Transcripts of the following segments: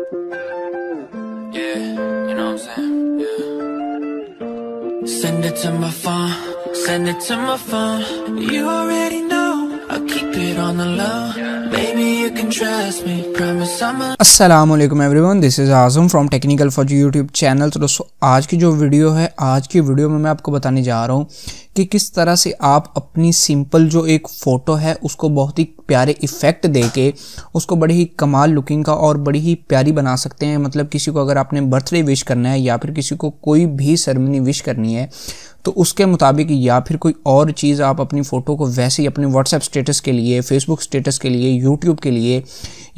Yeah, you know what I'm saying? Yeah. Send it to my phone, send it to my phone. You already know, I'll keep it on the low. Baby, Aslam everyone this is Azam from technical for YouTube channel तो दोस्तों, आज की जो video है, आज की video में मैं आपको बताने जा रहा हूँ कि किस तरह से आप अपनी सिंपल जो एक फ़ोटो है, उसको बहुत ही प्यारे इफ़ेक्ट दे के उसको बड़ी ही कमाल लुकिंग का और बड़ी ही प्यारी बना सकते हैं। मतलब किसी को अगर आपने बर्थडे विश करना है या फिर किसी को कोई भी सेरेमनी विश करनी है तो उसके मुताबिक या फिर कोई और चीज़ आप अपनी फ़ोटो को वैसे ही अपने व्हाट्सएप स्टेटस के लिए फेसबुक स्टेटस के लिए यूट्यूब के लिए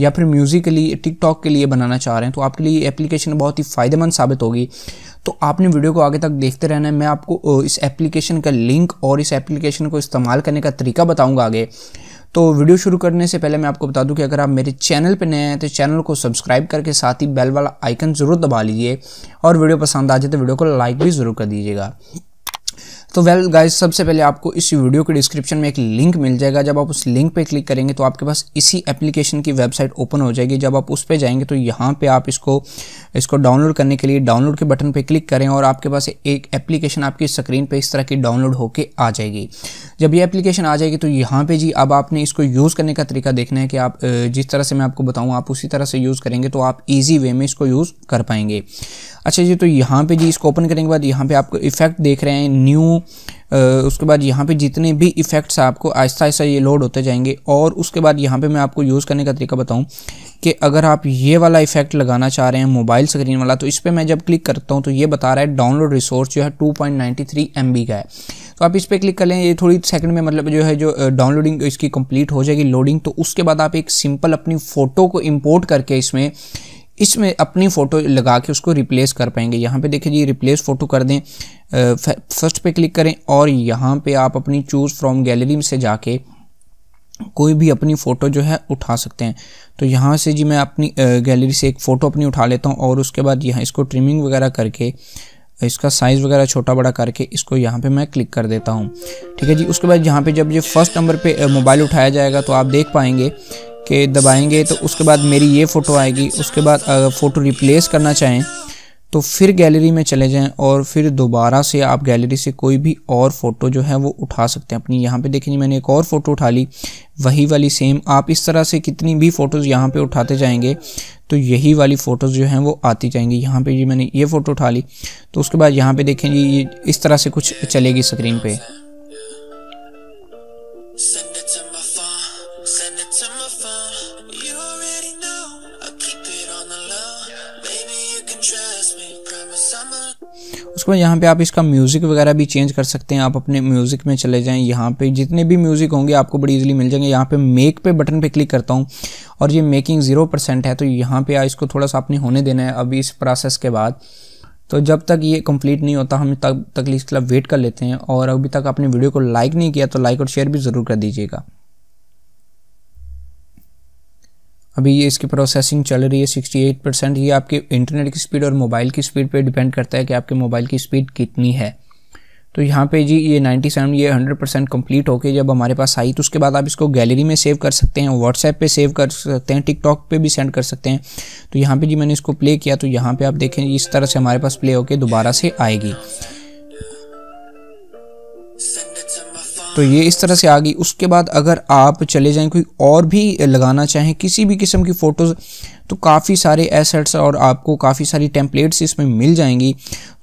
या फिर म्यूज़िक के लिए टिकटॉक के लिए बनाना चाह रहे हैं तो आपके लिए एप्लीकेशन बहुत ही फ़ायदेमंद साबित होगी। तो आपने वीडियो को आगे तक देखते रहना है। मैं आपको इस एप्लीकेशन का लिंक और इस एप्लीकेशन को इस्तेमाल करने का तरीका बताऊँगा आगे। तो वीडियो शुरू करने से पहले मैं आपको बता दूँ कि अगर आप मेरे चैनल पर नए हैं तो चैनल को सब्सक्राइब करके साथ ही बेल वाला आइकन ज़रूर दबा लीजिए और वीडियो पसंद आ जाए तो वीडियो को लाइक भी ज़रूर कर दीजिएगा। तो वेल गाइस सबसे पहले आपको इस वीडियो के डिस्क्रिप्शन में एक लिंक मिल जाएगा। जब आप उस लिंक पे क्लिक करेंगे तो आपके पास इसी एप्लीकेशन की वेबसाइट ओपन हो जाएगी। जब आप उस पर जाएँगे तो यहाँ पे आप इसको इसको डाउनलोड करने के लिए डाउनलोड के बटन पे क्लिक करें और आपके पास एक एप्लीकेशन आपकी स्क्रीन पर इस तरह की डाउनलोड होकर आ जाएगी। जब ये एप्लीकेशन आ जाएगी तो यहाँ पर जी अब आपने इसको यूज़ करने का तरीका देखना है कि आप, जिस तरह से मैं आपको बताऊँ, आप उसी तरह से यूज़ करेंगे तो आप ईजी वे में इसको यूज़ कर पाएँगे। अच्छा जी तो यहाँ पे जी इसको ओपन करने के बाद यहाँ पे आपको इफ़ेक्ट देख रहे हैं न्यू उसके बाद यहाँ पे जितने भी इफ़ेक्ट्स आपको आहिस्ता आहिस्ता ये लोड होते जाएँगे। और उसके बाद यहाँ पे मैं आपको यूज़ करने का तरीका बताऊँ कि अगर आप ये वाला इफ़ेक्ट लगाना चाह रहे हैं मोबाइल स्क्रीन वाला तो इस पर मैं जब क्लिक करता हूँ तो ये बता रहा है डाउनलोड रिसोर्स जो है टू पॉइंट का है। तो आप इस पर क्लिक कर लें, ये थोड़ी सेकंड में मतलब जो है जो डाउनलोडिंग इसकी कंप्लीट हो जाएगी लोडिंग तो उसके बाद आप एक सिंपल अपनी फ़ोटो को इम्पोर्ट करके इसमें इसमें अपनी फ़ोटो लगा के उसको रिप्लेस कर पाएँगे। यहाँ पे देखिए जी रिप्लेस फ़ोटो कर दें। फ़र्स्ट पे क्लिक करें और यहाँ पे आप अपनी चूज़ फ्रॉम गैलरी में से जाके कोई भी अपनी फ़ोटो जो है उठा सकते हैं। तो यहाँ से जी मैं अपनी गैलरी से एक फ़ोटो अपनी उठा लेता हूँ और उसके बाद यहाँ इसको ट्रिमिंग वगैरह करके, इसका साइज़ वगैरह छोटा बड़ा करके इसको यहाँ पे मैं क्लिक कर देता हूँ। ठीक है जी, उसके बाद यहाँ पे जब ये फ़र्स्ट नंबर पे मोबाइल उठाया जाएगा तो आप देख पाएँगे कि दबाएँगे तो उसके बाद मेरी ये फ़ोटो आएगी। उसके बाद अगर फ़ोटो रिप्लेस करना चाहें तो फिर गैलरी में चले जाएँ और फिर दोबारा से आप गैलरी से कोई भी और फ़ोटो जो है वो उठा सकते हैं। अपनी यहाँ पे देखिए मैंने एक और फ़ोटो उठा ली, वही वाली सेम आप इस तरह से कितनी भी फ़ोटोज़ यहाँ पे उठाते जाएँगे तो यही वाली फ़ोटोज़ जो हैं वो आती जाएँगी। यहाँ पे जी, मैंने ये फ़ोटो उठा ली तो उसके बाद यहाँ पर देखें जी, ये इस तरह से कुछ चलेगी स्क्रीन पर उसके बाद यहाँ पे आप इसका म्यूज़िक वगैरह भी चेंज कर सकते हैं। आप अपने म्यूज़िक में चले जाएँ। यहाँ पे जितने भी म्यूज़िक होंगे आपको बड़ी इजीली मिल जाएँगे। यहाँ पे मेक पे बटन पे क्लिक करता हूँ। और ये मेकिंग ज़ीरो परसेंट है तो यहाँ पे इसको थोड़ा सा आपने होने देना है। अभी इस प्रोसेस के बाद तो जब तक ये कंप्लीट नहीं होता, हम तब तक इसके वेट कर लेते हैं। और अभी तक आपने वीडियो को लाइक नहीं किया तो लाइक और शेयर भी ज़रूर कर दीजिएगा। अभी ये इसकी प्रोसेसिंग चल रही है 68 परसेंट ये आपके इंटरनेट की स्पीड और मोबाइल की स्पीड पे डिपेंड करता है कि आपके मोबाइल की स्पीड कितनी है। तो यहाँ पे जी, ये 97 ये 100 परसेंट कंप्लीट होके जब हमारे पास आई तो उसके बाद आप इसको गैलरी में सेव कर सकते हैं व्हाट्सएप पे सेव कर सकते हैं टिकटॉक पे भी सेंड कर सकते हैं। तो यहाँ पे जी मैंने इसको प्ले किया तो यहाँ पे आप देखें, इस तरह से हमारे पास प्ले होके दोबारा से आएगी। तो ये इस तरह से आ गई उसके बाद अगर आप चले जाएँ, कोई और भी लगाना चाहें, किसी भी किस्म की फ़ोटोज़ तो काफ़ी सारे एसेट्स और आपको काफ़ी सारी टेम्पलेट्स इसमें मिल जाएँगी।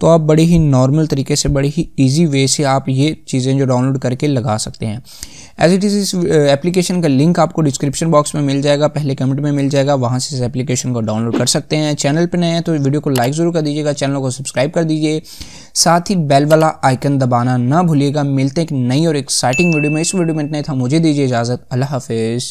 तो आप बड़े ही नॉर्मल तरीके से, बड़े ही इजी वे से आप ये चीज़ें जो डाउनलोड करके लगा सकते हैं। एज इट इज़ इस एप्लीकेशन का लिंक आपको डिस्क्रिप्शन बॉक्स में मिल जाएगा, पहले कमेंट में मिल जाएगा, वहाँ से इस एप्लीकेशन को डाउनलोड कर सकते हैं। चैनल पर नए हैं तो वीडियो को लाइक ज़रूर कर दीजिएगा चैनल को सब्सक्राइब कर दीजिए। साथ ही बेल वाला आइकन दबाना ना भूलिएगा। मिलते हैं एक नई और एक्साइटिंग वीडियो में। इस वीडियो में इतना था। मुझे दीजिए इजाज़त। अल्लाह हाफिज़।